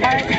Bye.